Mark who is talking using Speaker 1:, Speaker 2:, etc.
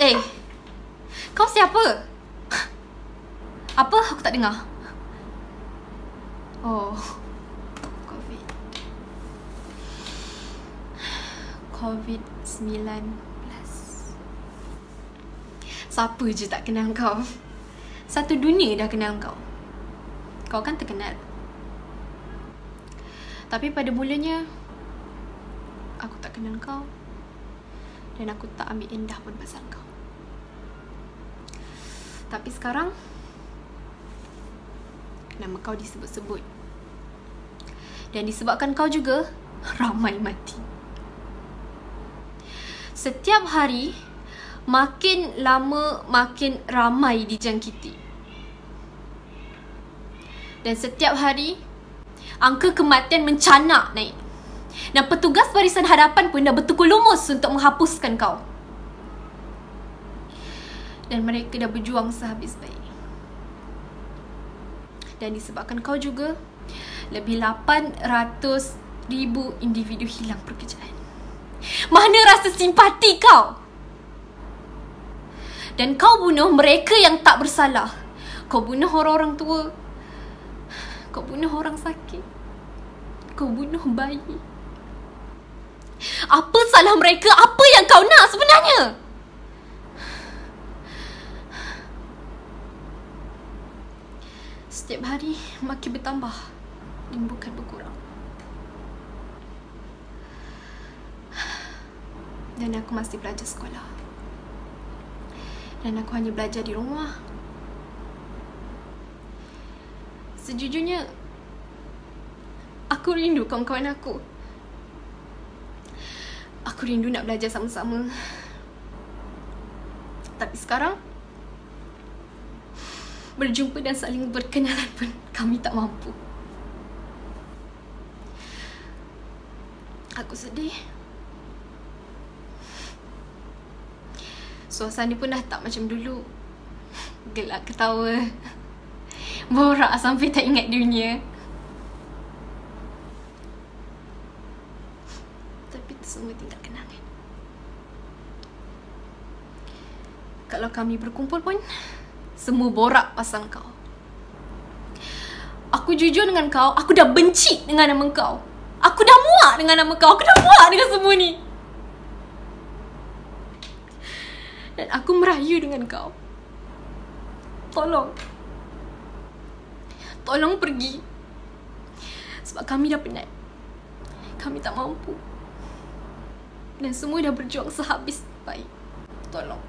Speaker 1: Eh, kau siapa? Apa? Aku tak dengar. Oh, COVID. COVID-19. Siapa je tak kenal kau? Satu dunia dah kenal kau. Kau kan terkenal. Tapi pada mulanya, aku tak kenal kau. Dan aku tak ambil indah pun pasal kau. Tapi sekarang, nama kau disebut-sebut. Dan disebabkan kau juga, ramai mati. Setiap hari, makin lama makin ramai dijangkiti. Dan setiap hari, angka kematian mencanak naik. Dan petugas barisan hadapan pun dah bertukul lumus untuk menghapuskan kau. Dan mereka dah berjuang sehabis baik. Dan disebabkan kau juga, lebih 800 ribu individu hilang pekerjaan. Mana rasa simpati kau? Dan kau bunuh mereka yang tak bersalah. Kau bunuh orang-orang tua. Kau bunuh orang sakit. Kau bunuh bayi. Apa salah mereka? Apa yang kau nak sebenarnya? Setiap hari makin bertambah dan bukan berkurang. Dan aku masih belajar sekolah. Dan aku hanya belajar di rumah. Sejujurnya, aku rindu kawan-kawan aku. Aku rindu nak belajar sama-sama. Tapi sekarang, berjumpa dan saling berkenalan pun kami tak mampu. Aku sedih. Suasana pun dah tak macam dulu. Gelak ketawa. Borak sampai tak ingat dunia. Tapi itu semua tinggal kenangan. Kalau kami berkumpul pun, semua borak pasal kau. Aku jujur dengan kau, aku dah benci dengan nama kau. Aku dah muak dengan nama kau. Aku dah muak dengan semua ni. Dan aku merayu dengan kau. Tolong. Tolong pergi. Sebab kami dah penat. Kami tak mampu. Dan semua dah berjuang sehabis baik. Tolong.